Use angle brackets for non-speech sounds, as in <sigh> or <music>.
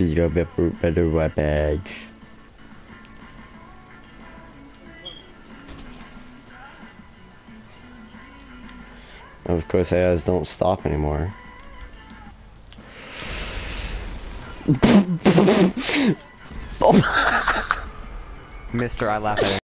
Cause a got better, better weapons. Of course, AIs don't stop anymore. <laughs> Mister, I laugh at it.